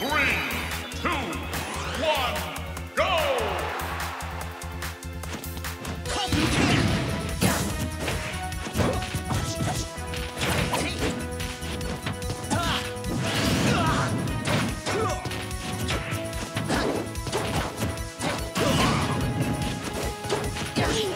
Three, two, one, go! Game!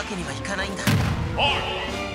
わけにはいかないんだ。おい！